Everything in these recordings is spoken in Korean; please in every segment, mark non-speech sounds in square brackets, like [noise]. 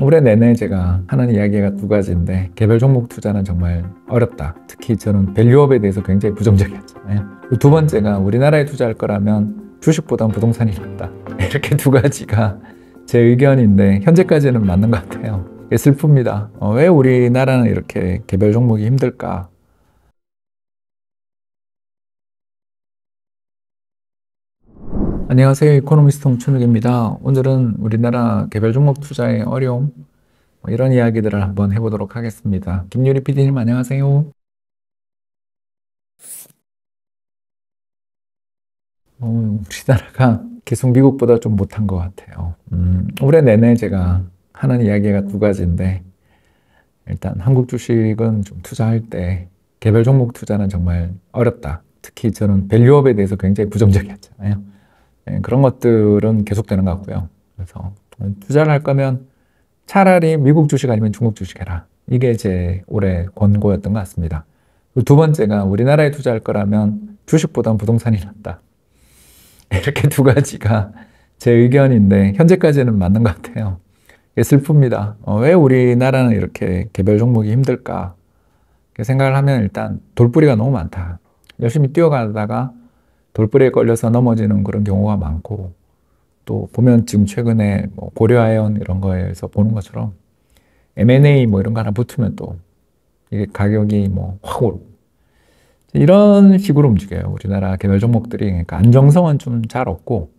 올해 내내 제가 하는 이야기가 두 가지인데 개별 종목 투자는 정말 어렵다. 특히 저는 밸류업에 대해서 굉장히 부정적이었잖아요. 두 번째가 우리나라에 투자할 거라면 주식보단 부동산이 낫다. [laughs] 이렇게 두 가지가 제 의견인데 현재까지는 맞는 것 같아요. 슬픕니다. 어, 왜 우리나라는 이렇게 개별 종목이 힘들까? 안녕하세요. 이코노미스트 홍춘욱입니다. 오늘은 우리나라 개별 종목 투자의 어려움 뭐 이런 이야기들을 한번 해보도록 하겠습니다. 김유리 PD님 안녕하세요. 어, 우리나라가 계속 미국보다 좀 못한 것 같아요. 음, 올해 내내 제가 하는 이야기가 두 가지인데 일단 한국 주식은 좀 투자할 때 개별 종목 투자는 정말 어렵다. 특히 저는 밸류업에 대해서 굉장히 부정적이었잖아요. 네, 그런 것들은 계속되는 것 같고요. 그래서 투자를 할 거면 차라리 미국 주식 아니면 중국 주식 해라. 이게 제 올해 권고였던 것 같습니다. 두 번째가 우리나라에 투자할 거라면 주식보단 부동산이 낫다. [laughs] 이렇게 두 가지가 제 의견인데 현재까지는 맞는 것 같아요. 슬픕니다. 어, 왜 우리나라는 이렇게 개별 종목이 힘들까? 생각을 하면 일단 돌뿌리가 너무 많다. 열심히 뛰어가다가 돌뿌리에 걸려서 넘어지는 그런 경우가 많고 또 보면 지금 최근에 뭐 고려아연 이런 거에서 보는 것처럼 M&A 뭐 이런 거 하나 붙으면 또 이게 가격이 뭐 확 오르고 이런 식으로 움직여요. 우리나라 개별 종목들이 그러니까 안정성은 좀 잘 없고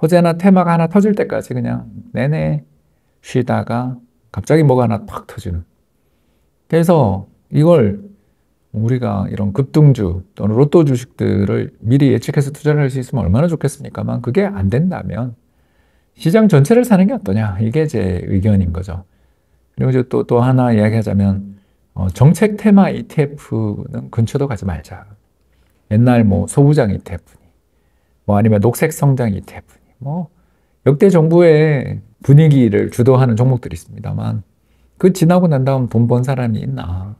호재나 테마가 하나 터질 때까지 그냥 내내 쉬다가 갑자기 뭐가 하나 팍 터지는. 그래서 이걸 우리가 이런 급등주 또는 로또 주식들을 미리 예측해서 투자를 할 수 있으면 얼마나 좋겠습니까만 그게 안 된다면 시장 전체를 사는 게 어떠냐 이게 제 의견인 거죠. 그리고 이제 또, 또 하나 이야기하자면 어, 정책 테마 ETF는 근처도 가지 말자. 옛날 뭐 소부장 ETF니 뭐 아니면 녹색 성장 ETF니 뭐 역대 정부의 분위기를 주도하는 종목들이 있습니다만 그 지나고 난 다음 돈 번 사람이 있나 아,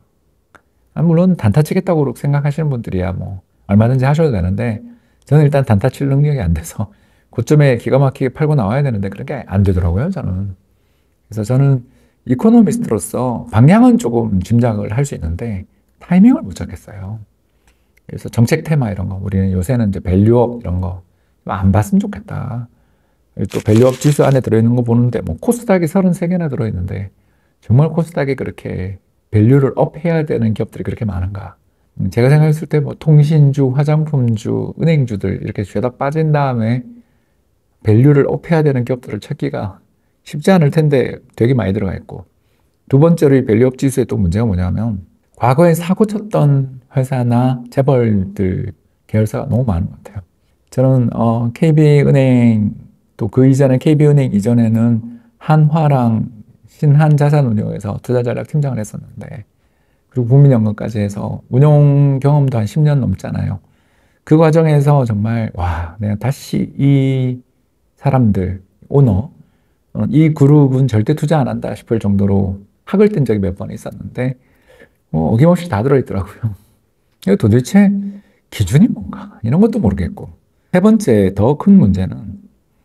물론 단타 치겠다고 생각하시는 분들이야 뭐 얼마든지 하셔도 되는데 저는 일단 단타 칠 능력이 안 돼서 [laughs] 고점에 기가 막히게 팔고 나와야 되는데 그런 게 안 되더라고요 저는. 그래서 저는 이코노미스트로서 방향은 조금 짐작을 할 수 있는데 타이밍을 못 잡겠어요. 그래서 정책 테마 이런 거 우리는 요새는 이제 밸류업 이런 거 안 봤으면 좋겠다. 또 밸류업 지수 안에 들어있는 거 보는데 뭐 코스닥이 33개나 들어있는데 정말 코스닥이 그렇게 value를 up해야 되는 기업들이 그렇게 많은가? 음, 제가 생각했을 때 뭐 통신주, 화장품주, 은행주들 이렇게 죄다 빠진 다음에 value를 up해야 되는 기업들을 찾기가 쉽지 않을 텐데 되게 많이 들어가 있고 두 번째로 이 밸류업 지수의 또 문제가 뭐냐면 과거에 사고 쳤던 회사나 재벌들 계열사가 너무 많은 것 같아요. 저는 어, KB은행 또 그 이전에 KB은행 이전에는 한화랑 신한 자산운용에서 투자전략 팀장을 했었는데 그리고 국민연금까지 해서 운용 경험도 한 10년 넘잖아요. 그 과정에서 정말 와 내가 다시 이 사람들 오너 어, 이 그룹은 절대 투자 안 한다 싶을 정도로 학을 뗀 적이 몇 번 있었는데 뭐 어김없이 다 들어있더라고요. 이거 도대체 기준이 뭔가 이런 것도 모르겠고 세 번째 더 큰 문제는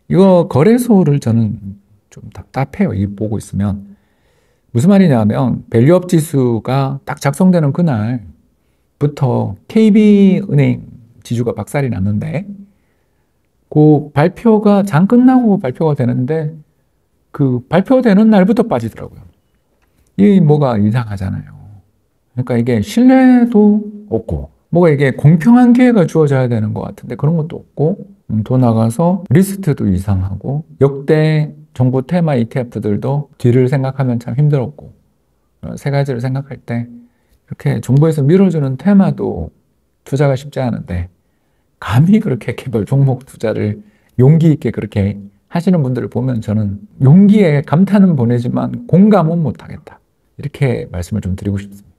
이거 거래소를 저는 좀 답답해요. 이 보고 있으면. 무슨 말이냐면 밸류업 지수가 딱 작성되는 그날부터 KB은행 지주가 박살이 났는데 그 발표가 장 끝나고 발표가 되는데 그 발표되는 날부터 빠지더라고요. 이 뭐가 이상하잖아요. 그러니까 이게 신뢰도 없고 뭐가 이게 공평한 기회가 주어져야 되는 것 같은데 그런 것도 없고 음, 더 나가서 리스트도 이상하고 역대 정부 테마 ETF들도 뒤를 생각하면 참 힘들었고 어, 세 가지를 생각할 때 이렇게 정부에서 밀어주는 테마도 투자가 쉽지 않은데 감히 그렇게 개별 종목 투자를 용기 있게 그렇게 하시는 분들을 보면 저는 용기에 감탄은 보내지만 공감은 못하겠다. 이렇게 말씀을 좀 드리고 싶습니다.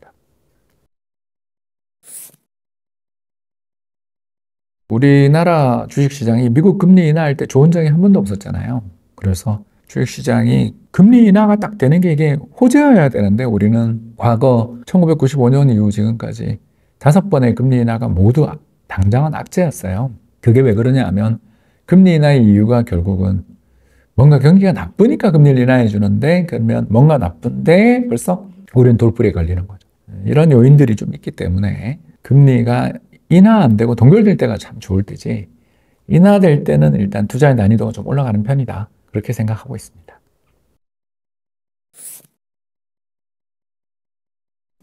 우리나라 주식시장이 미국 금리 인하할 때 좋은 적이 한 번도 없었잖아요. 그래서 주식시장이 금리 인하가 딱 되는 게 이게 호재여야 되는데 우리는 과거 1995년 이후 지금까지 다섯 번의 금리 인하가 모두 당장은 악재였어요. 그게 왜 그러냐 하면 금리 인하의 이유가 결국은 뭔가 경기가 나쁘니까 금리를 인하해 주는데 그러면 뭔가 나쁜데 벌써 우리는 돌불에 걸리는 거죠. 이런 요인들이 좀 있기 때문에 금리가 인하 안 되고 동결될 때가 참 좋을 때지 인하될 때는 일단 투자의 난이도가 좀 올라가는 편이다. 그렇게 생각하고 있습니다.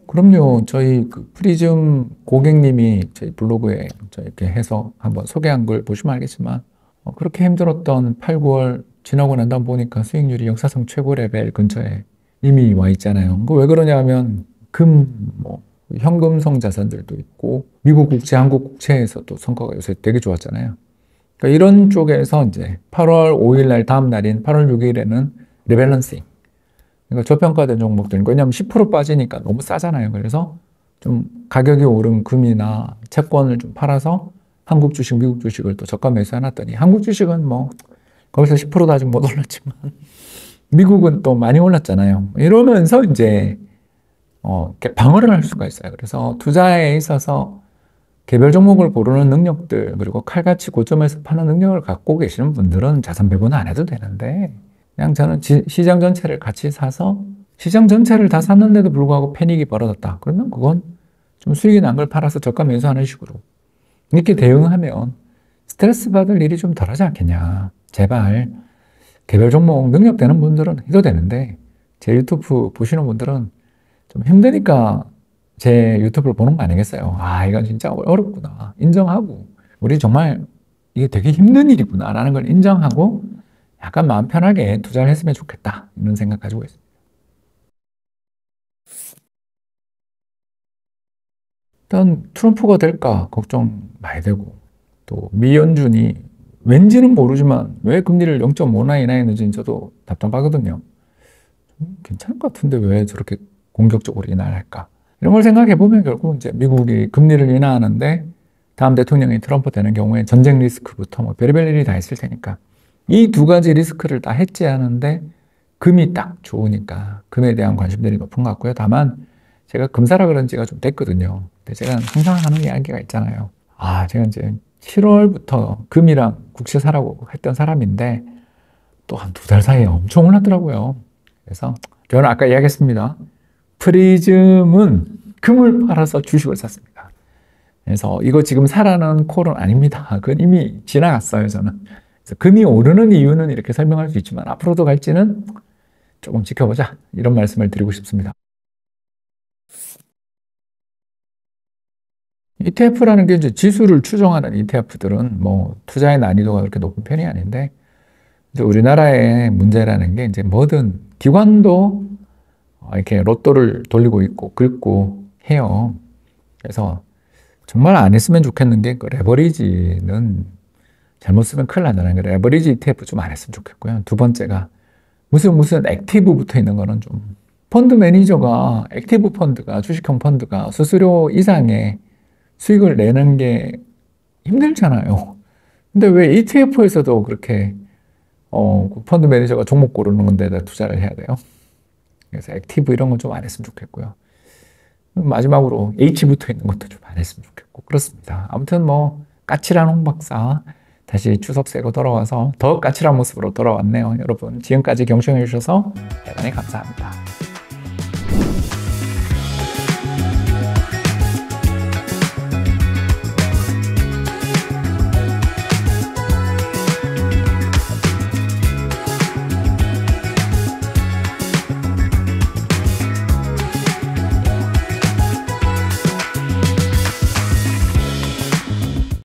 그럼요. 저희 그 프리즘 고객님이 저희 블로그에 이렇게 해서 한번 소개한 걸 보시면 알겠지만 어, 그렇게 힘들었던 8, 9월 지나고 난 다음 보니까 수익률이 역사상 최고 레벨 근처에 이미 와 있잖아요. 그 왜 그러냐 하면 금, 뭐, 현금성 자산들도 있고 미국 국채, 한국 국채에서도 성과가 요새 되게 좋았잖아요. 그러니까 이런 쪽에서 이제 8월 5일 날 다음 날인 8월 6일에는 리밸런싱 그러니까 저평가된 종목들, 왜냐하면 10% 빠지니까 너무 싸잖아요. 그래서 좀 가격이 오른 금이나 채권을 좀 팔아서 한국 주식, 미국 주식을 또 저가 매수해놨더니 한국 주식은 뭐 거기서 10%도 아직 못 올랐지만 [laughs] 미국은 또 많이 올랐잖아요. 이러면서 이제 어, 방어를 할 수가 있어요. 그래서 투자에 있어서 개별 종목을 고르는 능력들 그리고 칼같이 고점에서 파는 능력을 갖고 계시는 분들은 자산 배분은 안 해도 되는데 그냥 저는 지, 시장 전체를 같이 사서 시장 전체를 다 샀는데도 불구하고 패닉이 벌어졌다. 그러면 그건 좀 수익이 난 걸 팔아서 저가 매수하는 식으로 이렇게 대응하면 스트레스 받을 일이 좀 덜하지 않겠냐. 제발 개별 종목 능력 되는 분들은 해도 되는데 제 유튜브 보시는 분들은 좀 힘드니까 제 유튜브를 보는 거 아니겠어요? 아, 이건 진짜 어렵구나. 인정하고 우리 정말 이게 되게 힘든 일이구나 라는 걸 인정하고 약간 마음 편하게 투자를 했으면 좋겠다. 이런 생각 가지고 있습니다. 일단 트럼프가 될까 걱정 많이 되고 또 미연준이 왠지는 모르지만 왜 금리를 0.5나 인하했는지 저도 답답하거든요. 괜찮을 것 같은데 왜 저렇게 공격적으로 인하할까? 이런 걸 생각해 보면 결국 이제 미국이 금리를 인하하는데 다음 대통령이 트럼프 되는 경우에 전쟁 리스크부터 뭐 별의별 일이 다 있을 테니까 이 두 가지 리스크를 다 해지하는데 금이 딱 좋으니까 금에 대한 관심들이 높은 것 같고요. 다만 제가 금사라 그런 지가 좀 됐거든요. 근데 제가 항상 하는 이야기가 있잖아요. 아, 제가 이제 7월부터 금이랑 국채 사라고 했던 사람인데 또 한 두 달 사이에 엄청 올랐더라고요. 그래서 저는 아까 이야기했습니다. 프리즘은 금을 팔아서 주식을 샀습니다. 그래서 이거 지금 사라는 콜은 아닙니다. 그건 이미 지나갔어요, 저는. 금이 오르는 이유는 이렇게 설명할 수 있지만 앞으로도 갈지는 조금 지켜보자 이런 말씀을 드리고 싶습니다. ETF라는 게 이제 지수를 추정하는 ETF들은 뭐 투자의 난이도가 그렇게 높은 편이 아닌데 우리나라의 문제라는 게 이제 뭐든 기관도 이렇게 로또를 돌리고 있고 긁고 해요. 그래서 정말 안 했으면 좋겠는 게 그 레버리지는 잘못 쓰면 큰일 나잖아요. 그래, 레버리지 ETF 좀 안 했으면 좋겠고요. 두 번째가 무슨 무슨 액티브 붙어 있는 거는 좀 펀드 매니저가 액티브 펀드가 주식형 펀드가 수수료 이상의 수익을 내는 게 힘들잖아요. 근데 왜 ETF에서도 그렇게 어, 그 펀드 매니저가 종목 고르는 데다 투자를 해야 돼요? 그래서 액티브 이런 건 좀 안 했으면 좋겠고요. 마지막으로 H 붙어 있는 것도 좀 안 했으면 좋겠고 그렇습니다. 아무튼 뭐 까칠한 홍 박사 다시 추석 쇠고 돌아와서 더 까칠한 모습으로 돌아왔네요. 여러분 지금까지 경청해 주셔서 대단히 감사합니다.